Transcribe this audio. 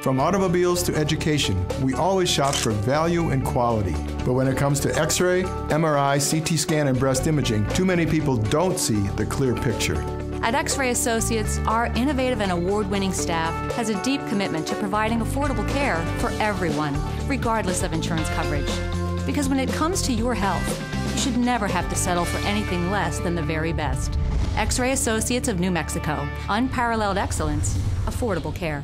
From automobiles to education, we always shop for value and quality. But when it comes to x ray, MRI, CT scan, and breast imaging, too many people don't see the clear picture. At X Ray Associates, our innovative and award winning staff has a deep commitment to providing affordable care for everyone, regardless of insurance coverage. Because when it comes to your health, you should never have to settle for anything less than the very best. X Ray Associates of New Mexico, unparalleled excellence, affordable care.